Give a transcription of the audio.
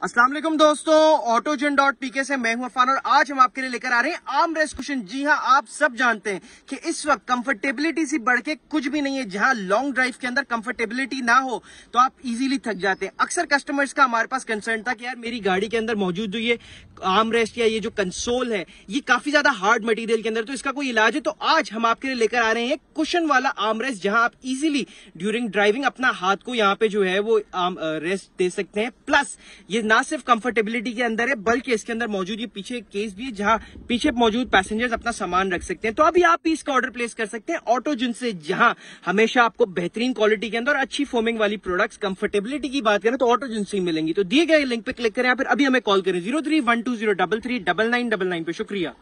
वालेकुम दोस्तों ऑटोजन डॉट पीके से मैं हूँ अरफान और आज हम आपके लिए लेकर आ रहे हैं आम रेस्ट कुशन जी हाँ, आप सब जानते हैं कि इस वक्त कंफर्टेबिलिटी से बढ़ के कुछ भी नहीं है, जहाँ लॉन्ग ड्राइव के अंदर कंफर्टेबिलिटी ना हो तो आप इजीली थक जाते हैं। अक्सर कस्टमर्स का हमारे पास कंसर्न था कि यार, मेरी गाड़ी के अंदर मौजूद हुई है आर्म रेस्ट या ये जो कंसोल है, ये काफ़ी ज़्यादा हार्ड मटीरियल के अंदर तो इसका कोई इलाज है? तो आज हम आपके लिए लेकर आ रहे हैं कुशन वाला आर्म रेस्ट जहाँ आप इजीली ड्यूरिंग ड्राइविंग अपना हाथ को यहाँ पे जो है वो आर्म रेस्ट दे सकते हैं। प्लस ये ना सिर्फ़ कंफर्टेबिलिटी के अंदर है, बल्कि इसके अंदर मौजूद ये पीछे केस भी है, जहाँ पीछे मौजूद पैसेंजर्स अपना सामान रख सकते हैं। तो अभी आप भी इसका ऑर्डर प्लेस कर सकते हैं ऑटो जिनसे जहाँ हमेशा आपको बेहतरीन क्वालिटी के अंदर अच्छी फोमिंग वाली प्रोडक्ट्स कंफर्टेबिलिटी की बात करें तो ऑटो जिनसे ही मिलेंगी। तो दिए गए लिंक पे क्लिक करें, या फिर अभी हमें कॉल करें। Zero three one two zero double three double nine double nine पे। शुक्रिया।